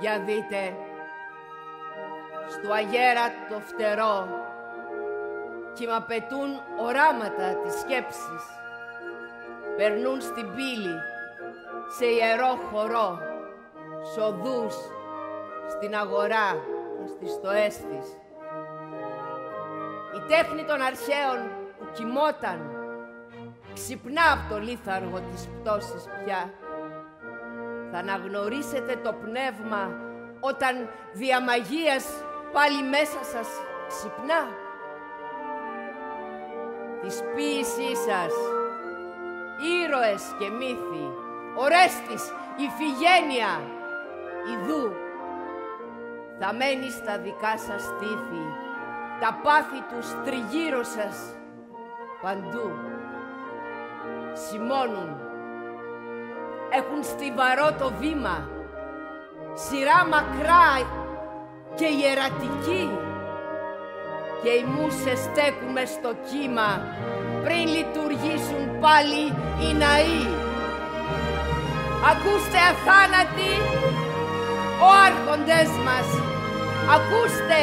Για δείτε, στο αγέρατο φτερό πετούν οράματα της σκέψης. Περνούν στην πύλη, σε ιερό χορό, σοδούς, στην αγορά και στις στοές της. Η τέχνη των αρχαίων που κοιμόταν, ξυπνά από το λίθαργο της πτώσης πια. Θα αναγνωρίσετε το πνεύμα όταν διαμαγείας πάλι μέσα σας ξυπνά. Της ποίησής σας, ήρωες και μύθοι, Ορέστης, Ιφηγένεια, Ιδού, θα μένει στα δικά σας στήθη, τα πάθη τους τριγύρω σας, παντού. Σημώνουν, έχουν στιβαρό το βήμα, σειρά μακρά και ιερατική. Και οι μουσες στέκουμε στο κύμα. Πριν λειτουργήσουν πάλι οι ναοί. Ακούστε αθάνατοι, ο άρχοντες μας, ακούστε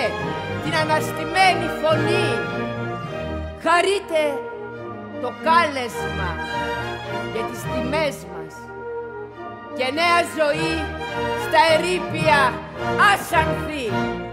την αναστημένη φωνή. Χαρείτε το κάλεσμα για τις τιμές μας και νέα ζωή στα ερήπια άσανθη.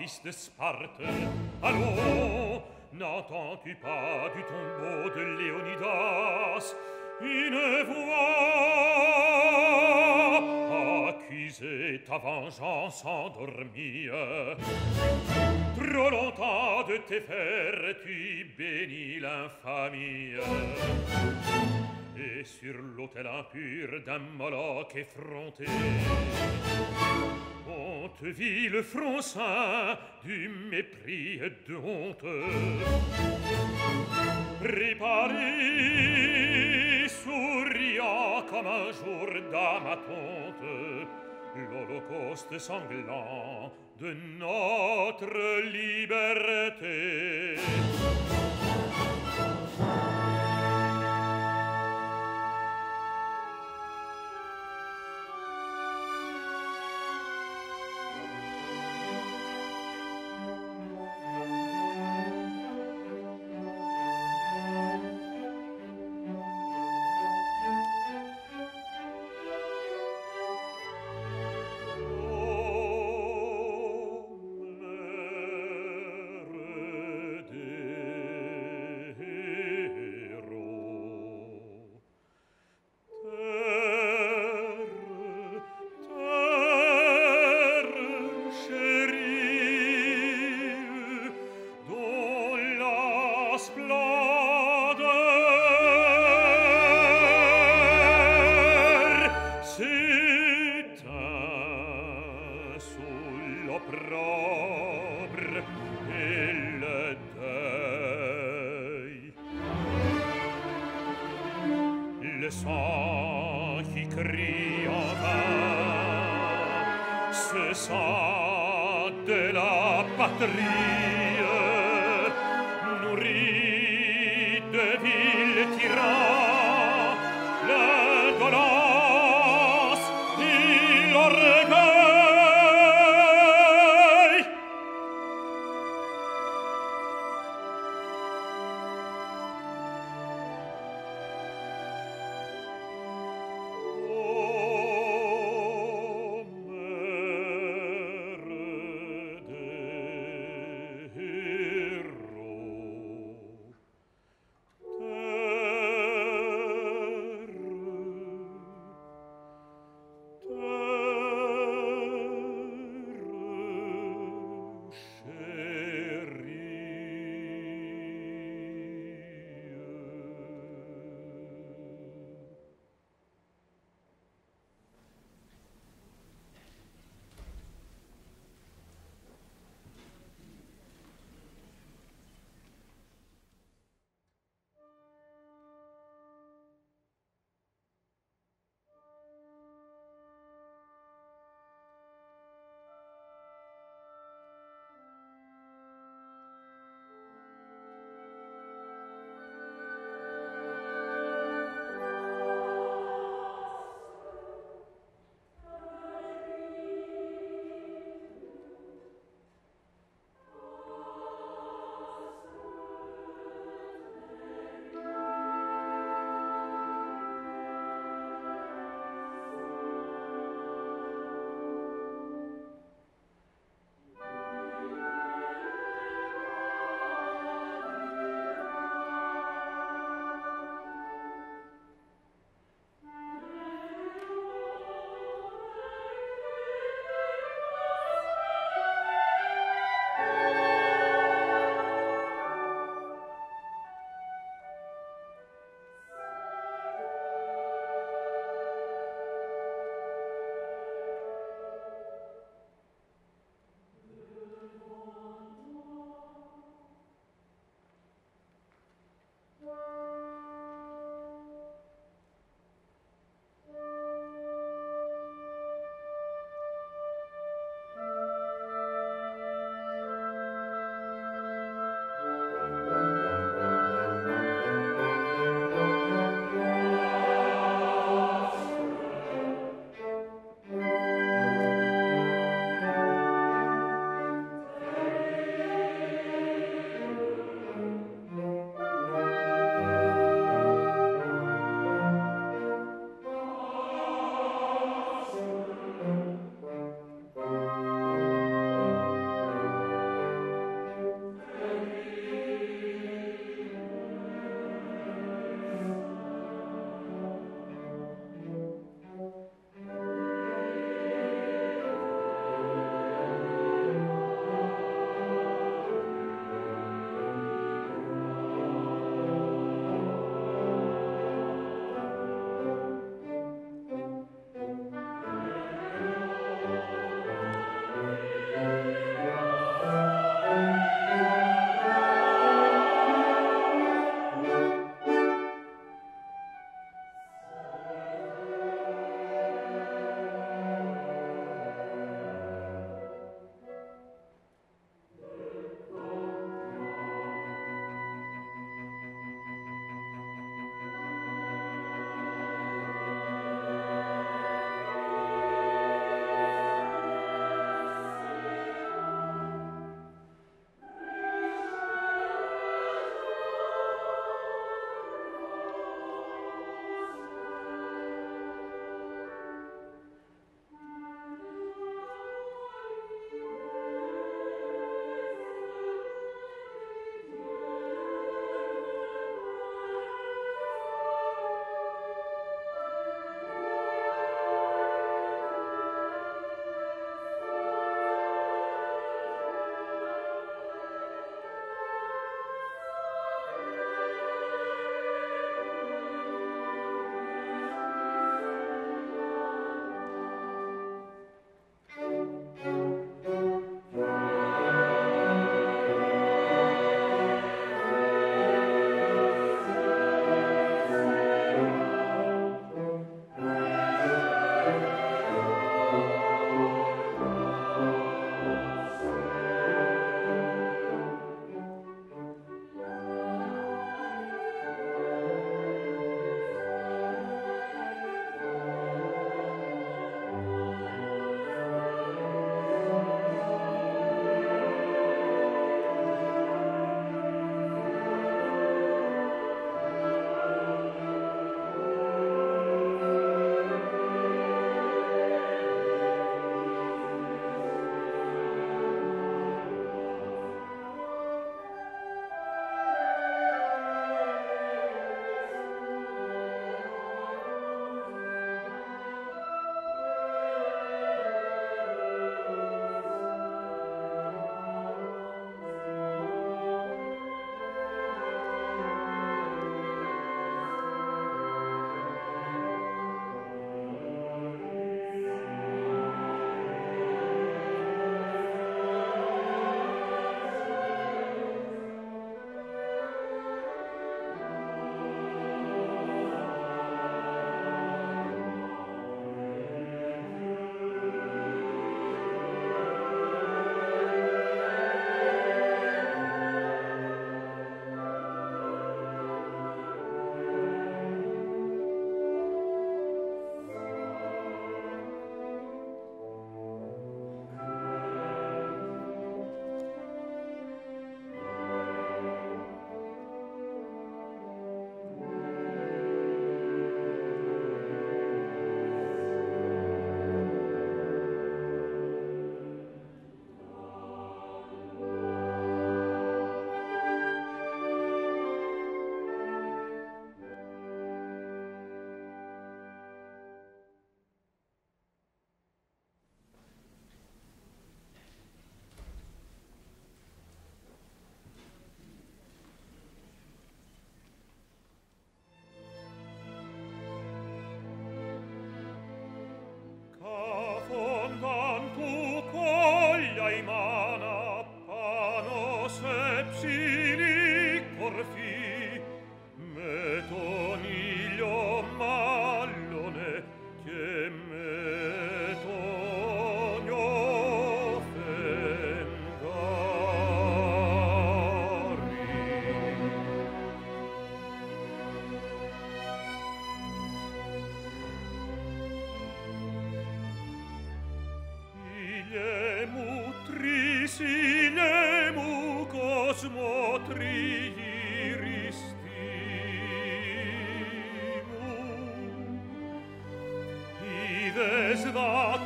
fils de Sparte. Allons, n'entends-tu pas du tombeau de Léonidas une voix accusait ta vengeance endormie Trop longtemps de tes fers, tu bénis l'infamie. Et sur l'autel impur d'un Moloch effronté On te vit le front saint du mépris et de honte. Réparé, souriant comme un jour d'amatonte L'holocauste sanglant de notre liberté.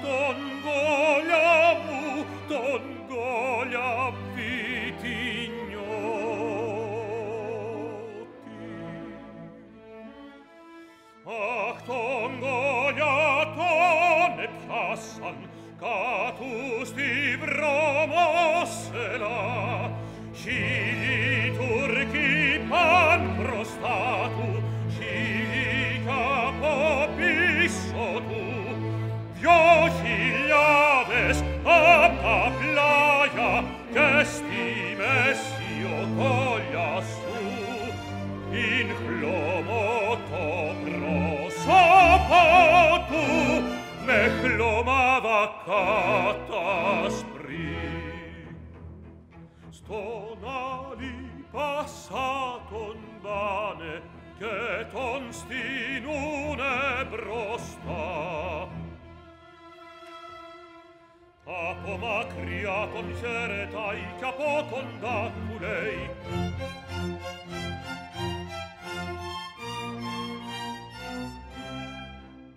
Madonna fatta spri stonali passato in vane che tonsti in une brosta. Apo macria concertai capo condatulei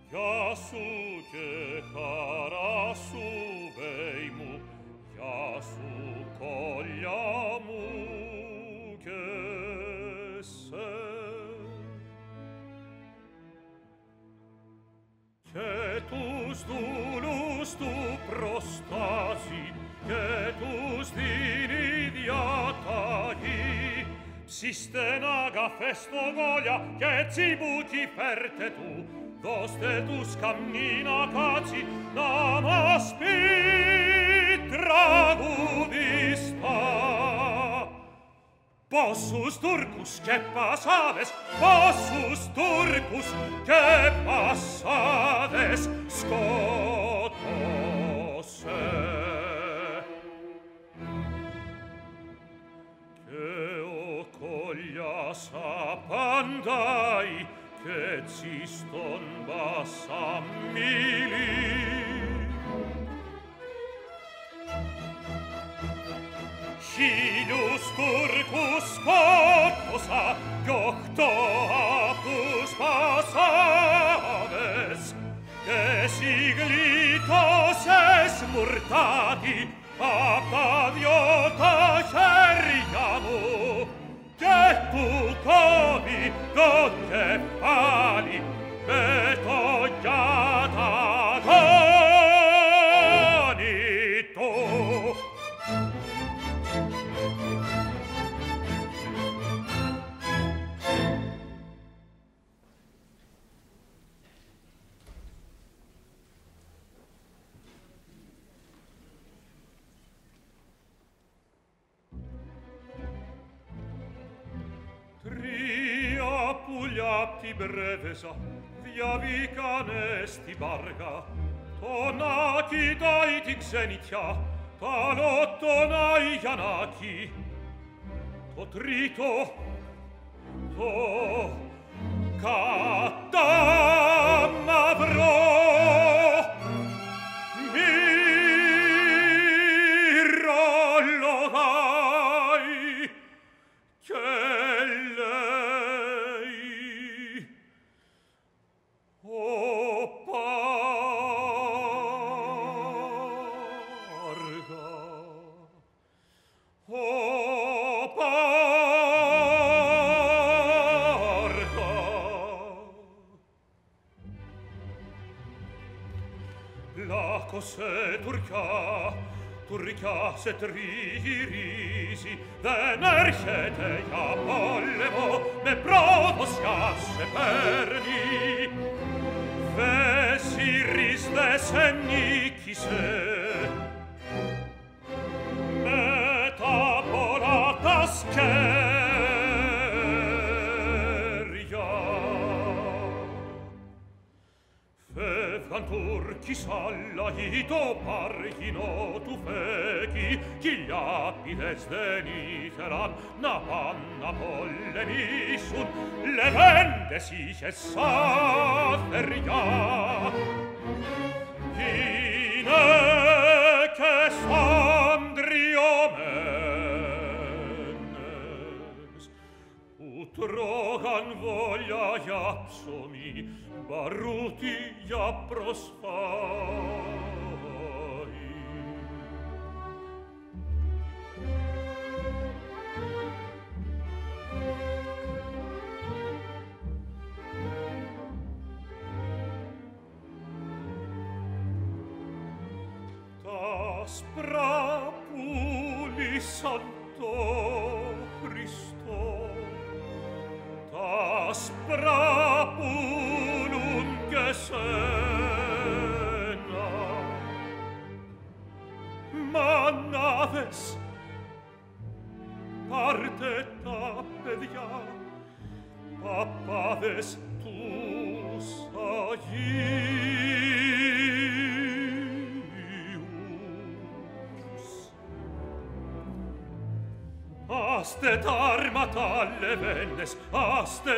Yasuke ka Lus tu, lus tu prostasi, cetus dini diatagi. Psistenaga festo goia, che cibuti perte tu, doste tu scammina caci, namas pit. Possus turcus che passades, possus turcus che passades, scotose. Che ocoglias apandai, che ciston basam milis, Cilius curcus corpusa, iocto apus passaves, desiglitos es murtati, Aptavio taceriamu, Depucovi, doce presa via vica nesti barga tonaki dai ti xenitia talottonai janaki to trito to katamavro lasset risi, venercete ia pollemo, me protos iasse perni. Vesiris desennicis l'aito parchino tu fechi chi gli apides desdeniteran na panna pollemi sun le vende si cessa chi ne che sandrio menes utrogan voglia iapsomi baruti ja prospari. sprapuli santo Christo tas spra pes parte tappe via pappades tus agius. Astet armata levennes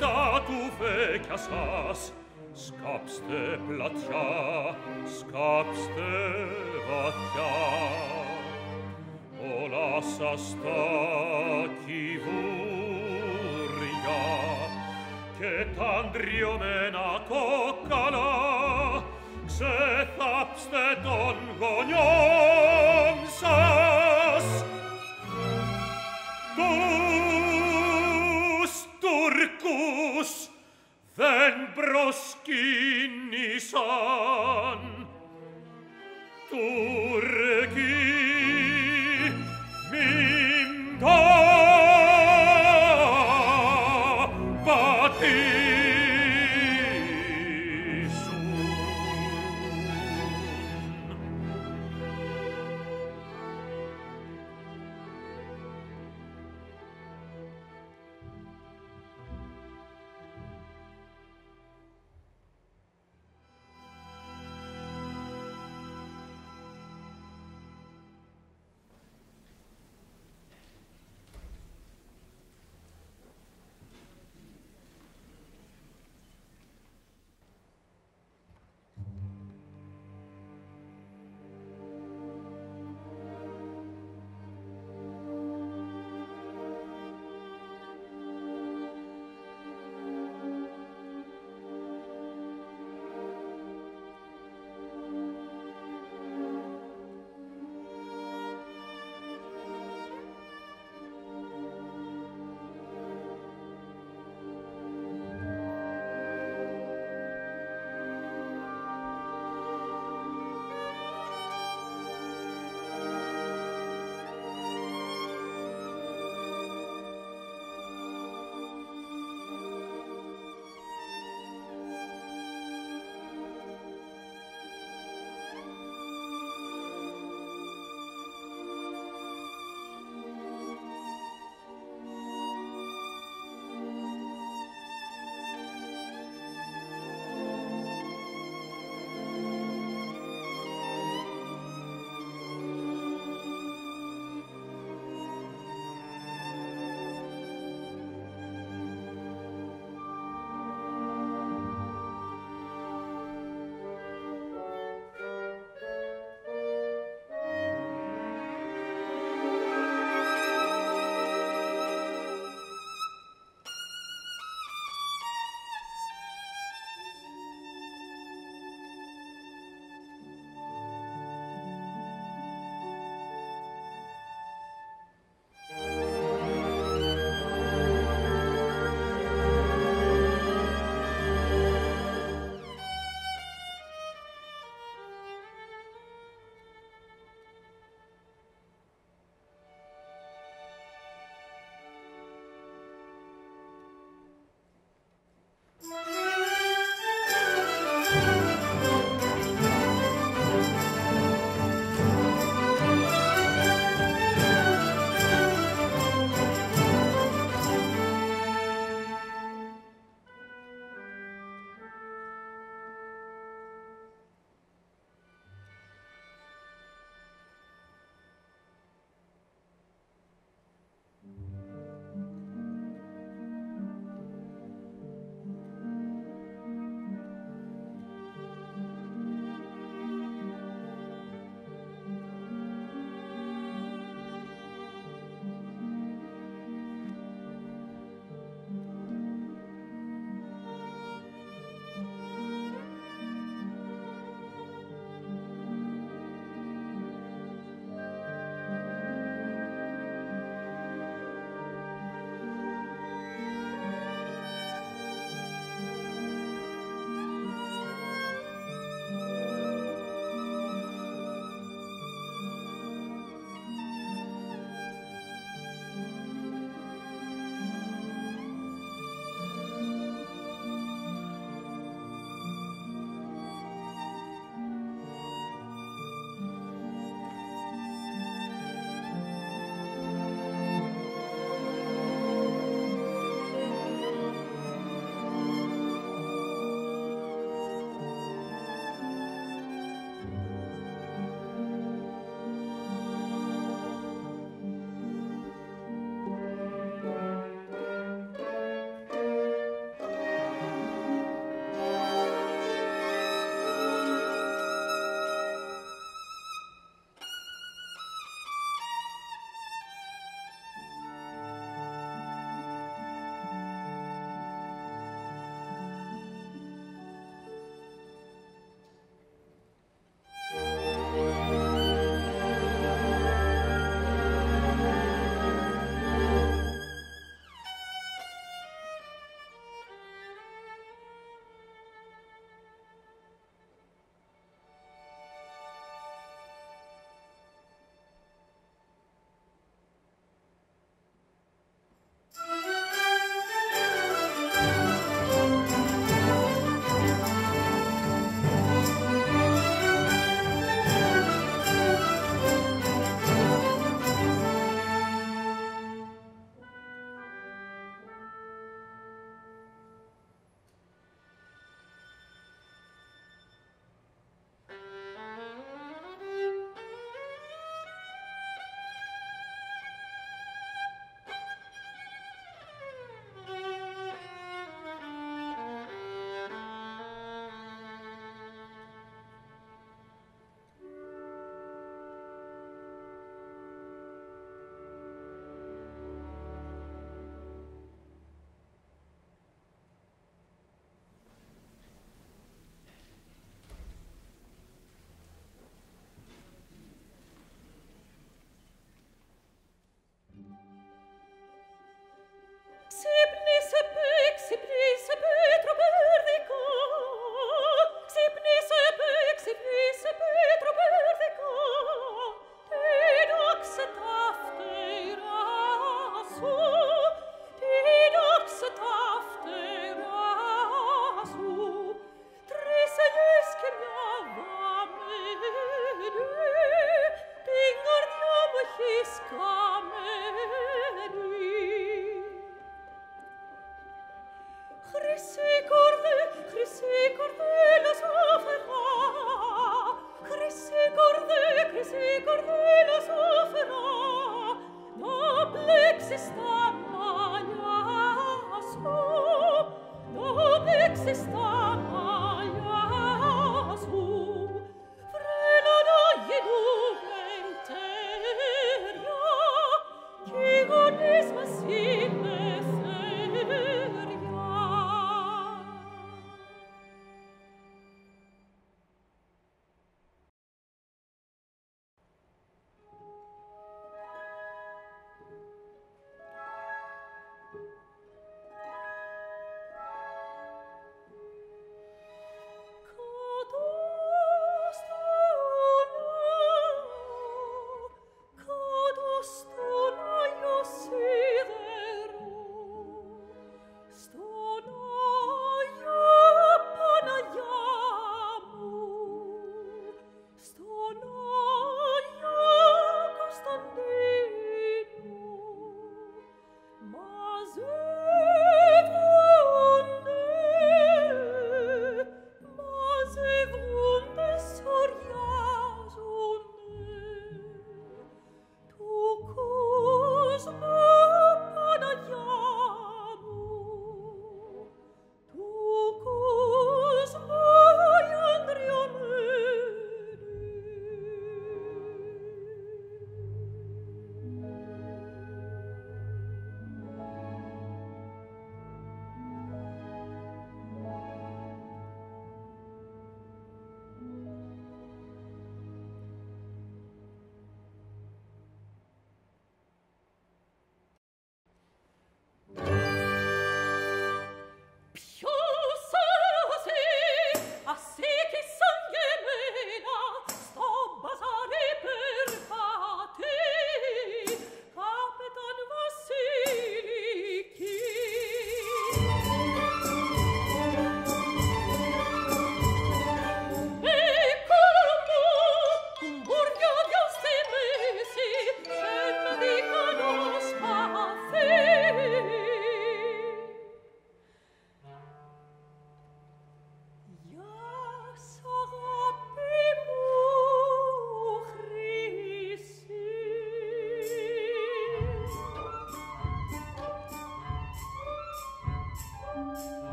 da atu fecias as. Scapste platia scapste vatia lassa sta chivuria che tandriomena coccala se thapste don gonionsas. Dus turcus ven broschinisan turcis victoria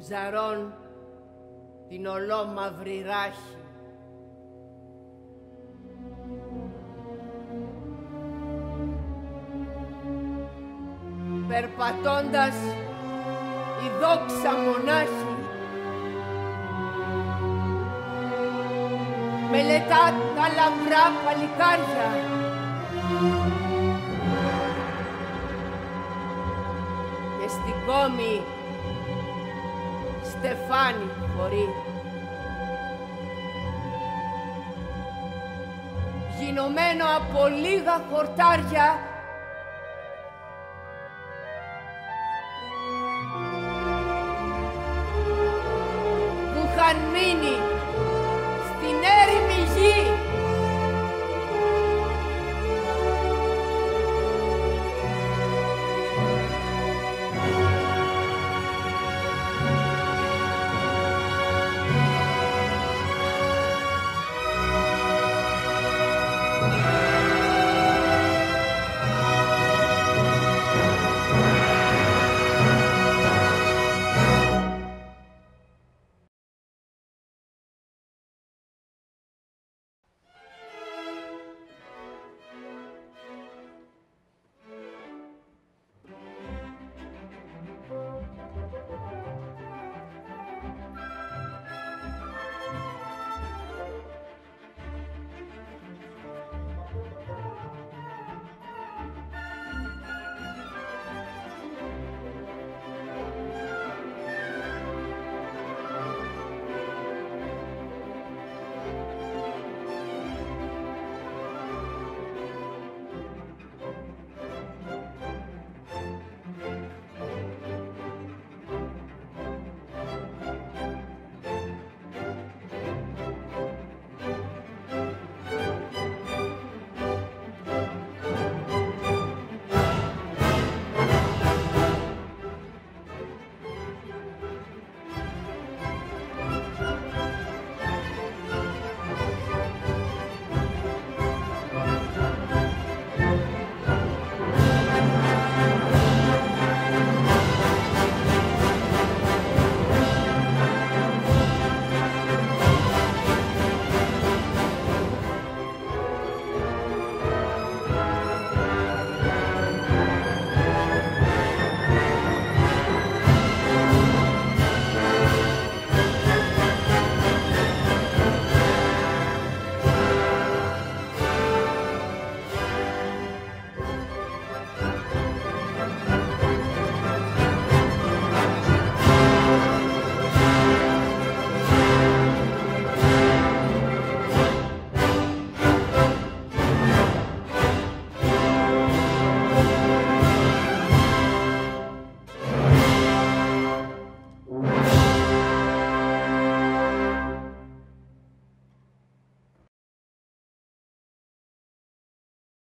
στον ψαρόν την ολόμαυρη ράχη. Περπατώντας η δόξα μονάχη μελετά τα λαμπρά παλικάρια και στην κόμη Στεφάνι χωρί. Γινωμένο από λίγα χορτάρια